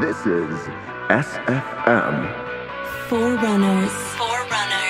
This is SFM. Forerunners. Forerunners.